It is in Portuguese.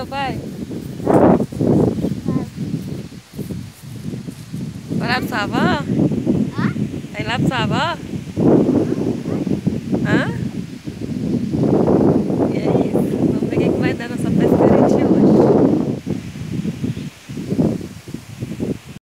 seu pai? Vai lá pra sua avó? Vai lá pra sua avó? Hã? E é isso. Vamos ver o que é vai dar nessa pesquisa.